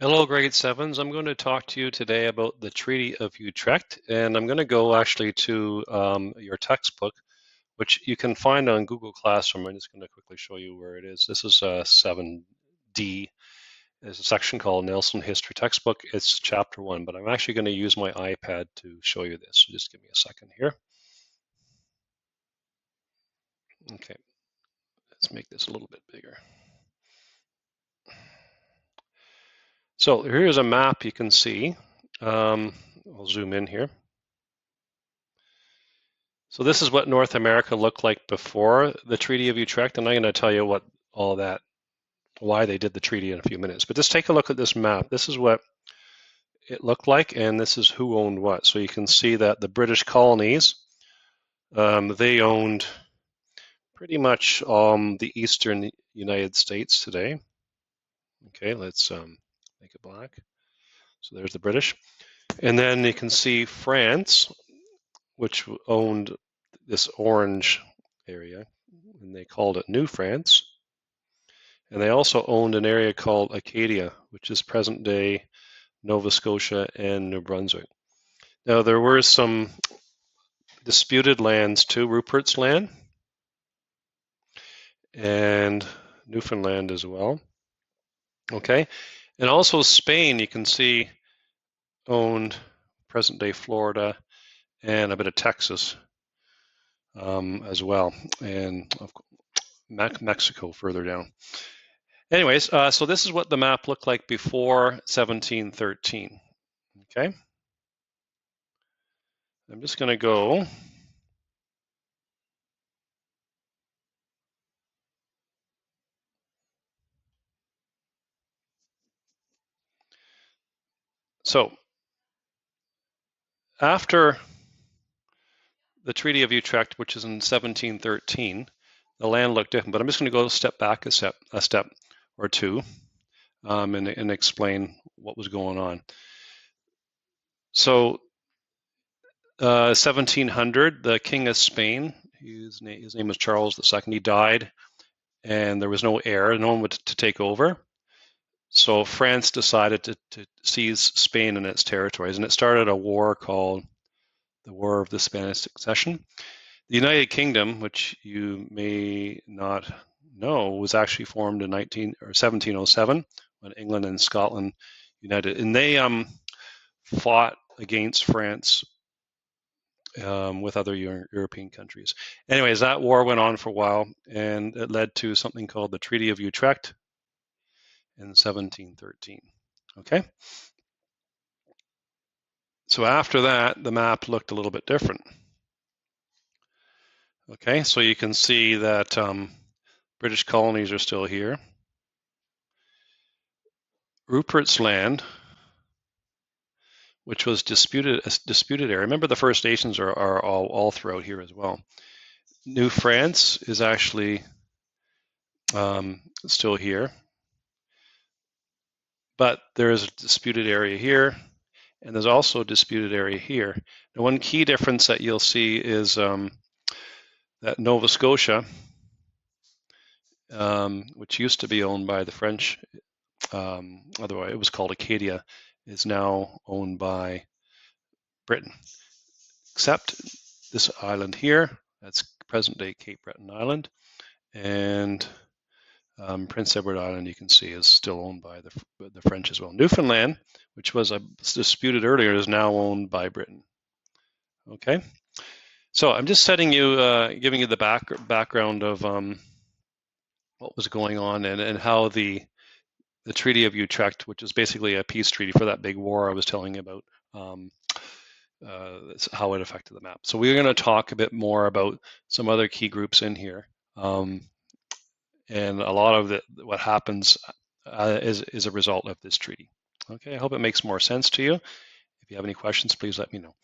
Hello, grade sevens. I'm going to talk to you today about the Treaty of Utrecht, and I'm going to go actually to um, your textbook, which you can find on Google Classroom. I'm just going to quickly show you where it is. This is uh, 7D. There's a section called Nelson History Textbook. It's chapter one, but I'm actually going to use my iPad to show you this. So just give me a second here. Okay, let's make this a little bit bigger. So here's a map you can see. Um, I'll zoom in here. So this is what North America looked like before the Treaty of Utrecht, and I'm going to tell you what all that, why they did the treaty in a few minutes. But just take a look at this map. This is what it looked like, and this is who owned what. So you can see that the British colonies, um, they owned pretty much um, the eastern United States today. Okay, let's um, make it black. So there's the British. And then you can see France, which owned this orange area, and they called it New France. And they also owned an area called Acadia, which is present day Nova Scotia and New Brunswick. Now, there were some disputed lands too, Rupert's Land and Newfoundland as well. Okay, and also Spain, you can see, owned present-day Florida and a bit of Texas um, as well, and Mexico further down. Anyways, uh, so this is what the map looked like before 1713. Okay. I'm just going to go So after the Treaty of Utrecht, which is in 1713, the land looked different. But I'm just going to go a step back a step, a step or two, um, and, and explain what was going on. So, uh, 1700, the King of Spain, his name, his name was Charles II. He died, and there was no heir, no one would to take over. So France decided to, to seize Spain and its territories, and it started a war called the War of the Spanish Succession. The United Kingdom, which you may not know, was actually formed in 19 or 1707 when England and Scotland united, and they um, fought against France um, with other European countries. Anyways, that war went on for a while, and it led to something called the Treaty of Utrecht, in 1713. Okay? So after that, the map looked a little bit different. Okay, so you can see that um, British colonies are still here. Rupert's Land, which was disputed a disputed area. Remember, the First Nations are, are all, all throughout here as well. New France is actually um, still here. But there is a disputed area here, and there's also a disputed area here. Now, one key difference that you'll see is um, that Nova Scotia, um, which used to be owned by the French, um, otherwise it was called Acadia, is now owned by Britain. Except this island here, that's present-day Cape Breton Island, and um, Prince Edward Island, you can see, is still owned by the, the French as well. Newfoundland, which was uh, disputed earlier, is now owned by Britain. Okay, so I'm just setting you, uh, giving you the back, background of um, what was going on and, and how the the Treaty of Utrecht, which is basically a peace treaty for that big war I was telling you about, um, uh, how it affected the map. So we're going to talk a bit more about some other key groups in here. Um, and a lot of the, what happens uh, is, is a result of this treaty. Okay, I hope it makes more sense to you. If you have any questions, please let me know.